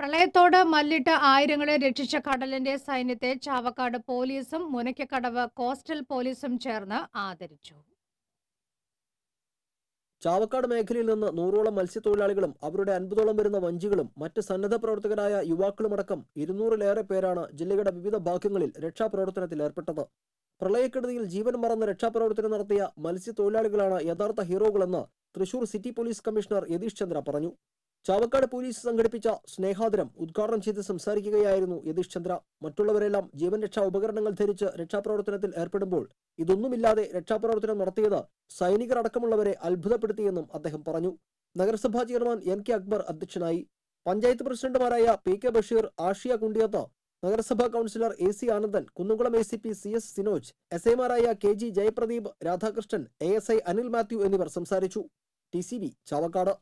പ്രളയത്തോട് മല്ലിട്ട് ആയിരങ്ങളെ രക്ഷിച്ച കടലിന്റെ സൈന്യത്തെ ചാവക്കാട് പോലീസും മുനയ്ക്കക്കടവ് കോസ്റ്റൽ പോലീസും ചേർന്ന് ആദരിച്ചു. ചാവക്കാട് മേഖലയിൽ നിന്ന് നൂറോളം മത്സ്യത്തൊഴിലാളികളും അവരുടെ അൻപതോളം വരുന്ന വഞ്ചികളും മറ്റ് സന്നദ്ധ പ്രവർത്തകരായ യുവാക്കളുമടക്കം ഇരുന്നൂറിലേറെ പേരാണ് ജില്ലയുടെ വിവിധ ഭാഗങ്ങളിൽ രക്ഷാപ്രവർത്തനത്തിൽ ഏർപ്പെട്ടത്. പ്രളയക്കെടുതിയിൽ ജീവൻ മറന്ന് രക്ഷാപ്രവർത്തനം നടത്തിയ മത്സ്യത്തൊഴിലാളികളാണ് യഥാർത്ഥ ഹീറോകളെന്ന് Thrissur city police commissioner Yathish Chandra പറഞ്ഞു. ചാവക്കാട് പോലീസ് സംഘടിപ്പിച്ച സ്നേഹാദരം ഉദ്ഘാടനം ചെയ്ത് സംസാരിക്കുകയായിരുന്നു യതീഷ് ചന്ദ്ര. മറ്റുള്ളവരെല്ലാം ജീവൻ രക്ഷാ ഉപകരണങ്ങൾ ധരിച്ച് രക്ഷാപ്രവർത്തനത്തിൽ ഏർപ്പെടുമ്പോൾ ഇതൊന്നുമില്ലാതെ രക്ഷാപ്രവർത്തനം നടത്തിയത് സൈനികർ അടക്കമുള്ളവരെ അത്ഭുതപ്പെടുത്തിയെന്നും അദ്ദേഹം പറഞ്ഞു. നഗരസഭാ ചെയർമാൻ എൻ കെ അക്ബർ അധ്യക്ഷനായി. പഞ്ചായത്ത് പ്രസിഡന്റുമാരായ പി കെ ബഷീർ ആഷിയ കുണ്ടിയത്ത് നഗരസഭാ councillor A C Anandan Kunnukulam A C P C S Sinoj S ഐമാരായ K G Jayapradeep Radhakrishnan A S I Anil Mathew എന്നിവർ സംസാരിച്ചു. T C B Chavakkad.